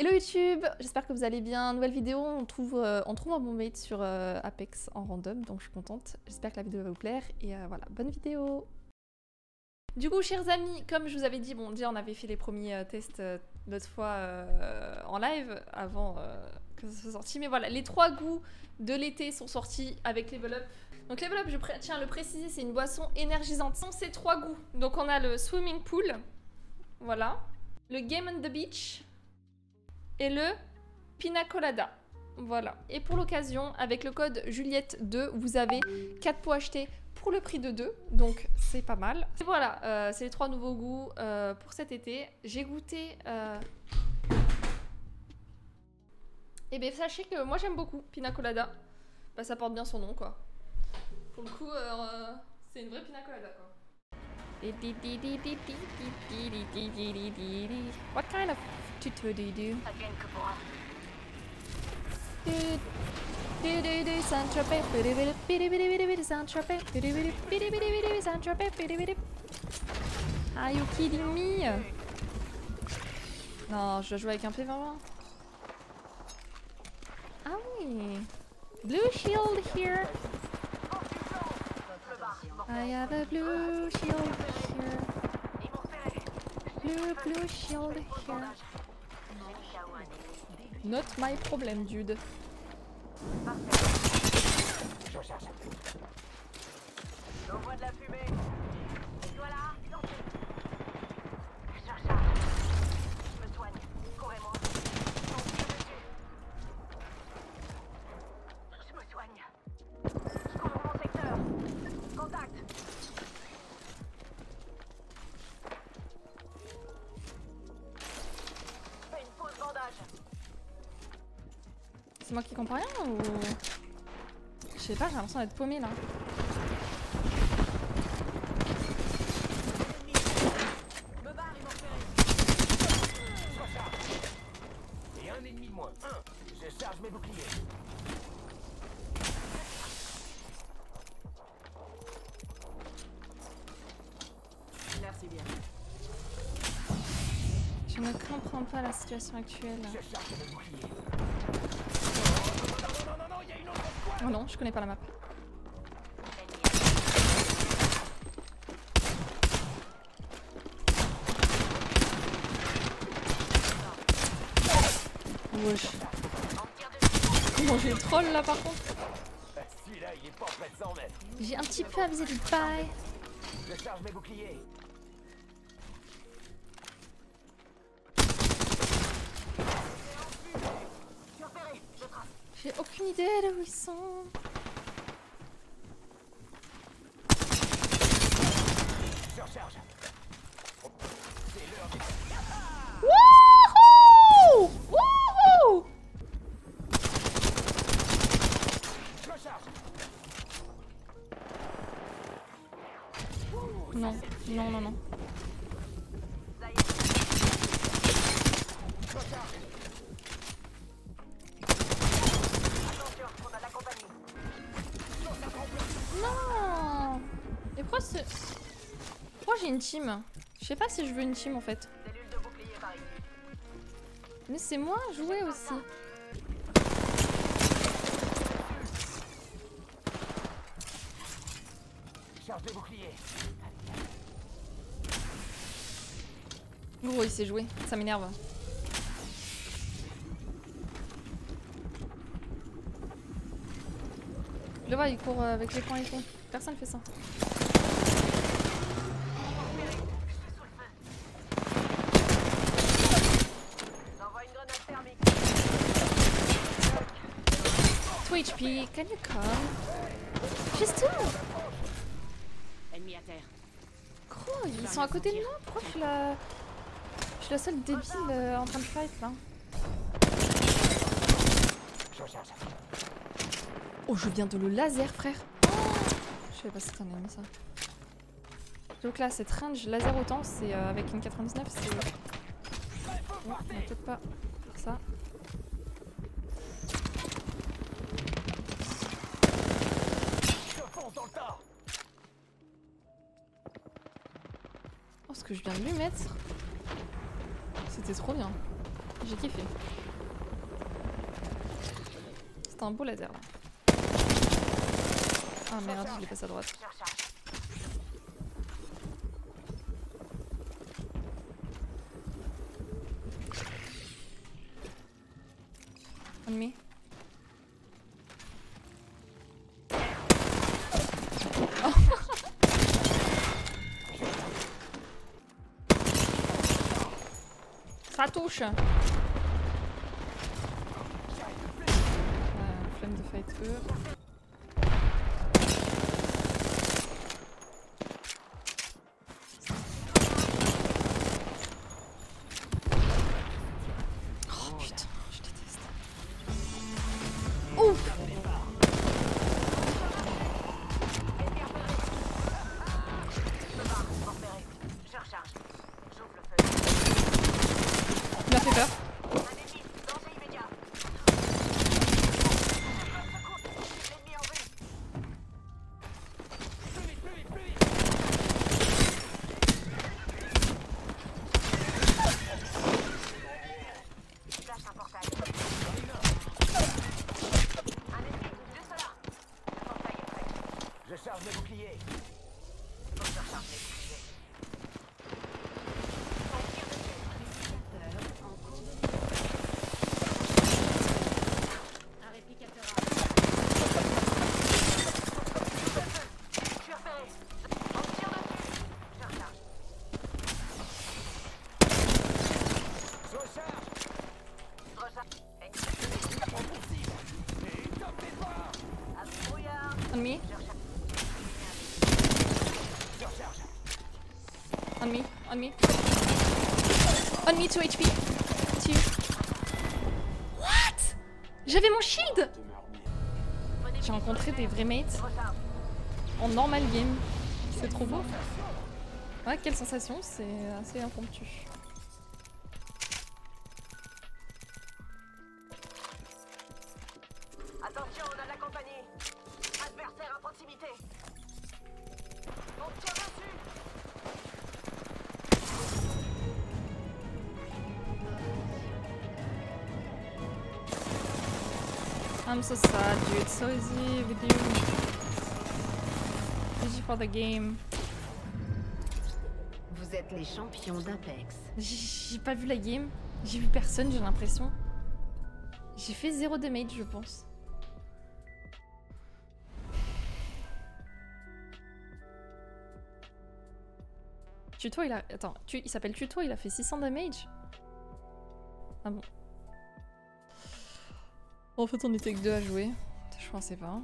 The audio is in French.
Hello YouTube, j'espère que vous allez bien. Nouvelle vidéo, on trouve, euh, un bon mate sur euh, Apex en random, donc je suis contente. J'espère que la vidéo va vous plaire et euh, voilà, bonne vidéo. Du coup, chers amis, comme je vous avais dit, bon, déjà on avait fait les premiers tests l'autre fois en live avant que ça soit sorti, mais voilà, les trois goûts de l'été sont sortis avec Level Up. Donc Level Up, je tiens à le préciser, c'est une boisson énergisante. Ce sont ces trois goûts. Donc on a le swimming pool, voilà, le game on the beach et le pina colada. Voilà. Et pour l'occasion, avec le code Juliette2, vous avez 4 pots achetés pour le prix de 2. Donc c'est pas mal. Et voilà, euh, c'est les trois nouveaux goûts euh, pour cet été. J'ai goûté. Euh... Et bien sachez que moi j'aime beaucoup pina colada. Bah, ça porte bien son nom quoi. Pour le coup, euh, c'est une vraie pina colada quoi. What kind of tutu do you do? Again, Are you kidding me? Non, je dois jouer avec un PV20. Ah oui. Blue shield here. I have a blue shield here. Blue, blue shield here. Not my problem, dude. J'envoie de la fumée. C'est moi qui comprends rien ou? Je sais pas, j'ai l'impression d'être paumé là. Je ne comprends pas la situation actuelle. Je Oh non, je connais pas la map. Wesh. Comment j'ai le troll là par contre Celui-là, il est pas près de 100 mètres. J'ai un petit peu avisé du bail. Je charge mes boucliers. J'ai aucune idée de où ils sont. Des... Wouhou Wouhou. Non, non, non, non. Pourquoi ce... Pourquoi j'ai une team Je sais pas si je veux une team en fait. Mais c'est moi jouer aussi. Gros, il s'est joué. Ça m'énerve. Je le vois, il court euh, avec l'écran et tout. Personne fait ça. J'envoie une grenade thermique. 2 HP, can you come? Ennemi à terre. Gros, ils sont à côté de moi. Pourquoi je suis la... Seule débile euh, en train de fight là? Oh, je viens de le laser, frère. Je sais pas si t'en as mis ça. Donc là, cette range laser autant, c'est euh, avec une 99, c'est. Oh, on peut-être pas faire ça. Que je viens de lui mettre. C'était trop bien. J'ai kiffé. C'était un beau laser là. Ah merde, je l'ai passé à droite. On me. Touche. Euh, flemme de fight eux. Charge mes boucliers. Je recharge mes boucliers. On tire on me, on me. On me, 2 HP. 2. What? J'avais mon shield J'ai rencontré des vrais mates en normal game. C'est trop beau. Ouais, quelle sensation, c'est assez impromptu. Attention, on a la compagnie. Adversaire à proximité. On I'm so sad, dude. So easy with you. Easy for the game. Vous êtes les champions d'Apex. J'ai j'ai pas vu la game. J'ai vu personne, j'ai l'impression. J'ai fait zéro damage, je pense. Tuto, il a. Attends, tu... il s'appelle Tuto, il a fait 600 damage Ah bon. En fait, on était que deux à jouer. Je pensais pas.